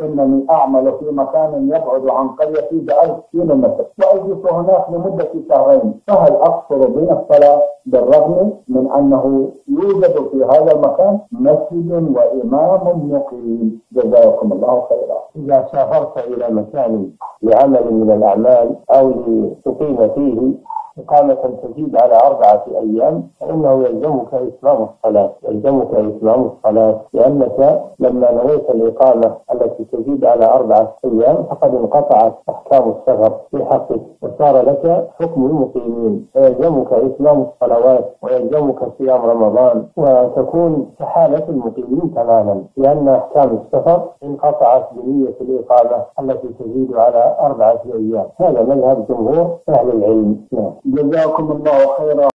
إنني أعمل في مكان يبعد عن قريتي بألف كيلو متر وأجلس هناك لمدة شهرين. فهل أقصر بين الصلاة بالرغم من أنه يوجد في هذا المكان مسجد وإمام مقيم؟ جزاكم الله خيرا. إذا سافرت إلى مكان لعمل من الأعمال أو لتقيم فيه إقامة تزيد على أربعة أيام فإنه يلزمك إتمام الصلاة. يلزمك إتمام الصلاة لأنك لما نويت الإقامة التي تزيد على أربعة أيام فقد انقطعت أحكام السفر في حقك وصار لك حكم المقيمين. فيلزمك إتمام الصلوات ويلزمك صيام رمضان وتكون كحالة المقيمين تماما. لأن أحكام السفر انقطعت بنية الإقامة التي تزيد على أربعة أيام. هذا مذهب جمهور أهل العلم. نعم. جزاكم الله خيرا.